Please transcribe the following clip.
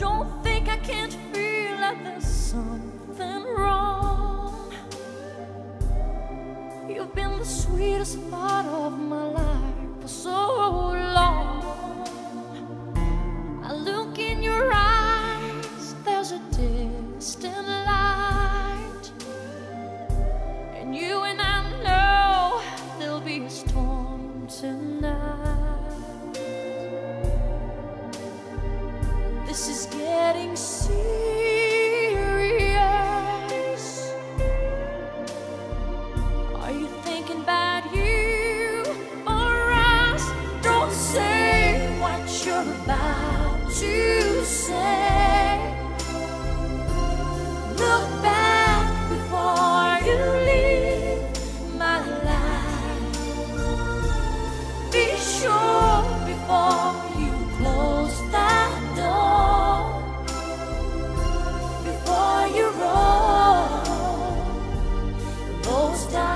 Don't think I can't feel like there's something wrong. You've been the sweetest part of my you're about to say. Look back before you leave my life. Be sure before you close that door. Before you roll those dice.